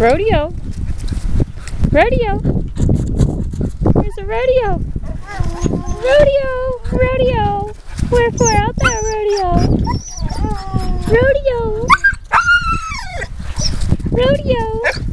Rodeo. Rodeo. There's a rodeo. Rodeo. Rodeo. We're, we're out there, rodeo. Rodeo. Rodeo.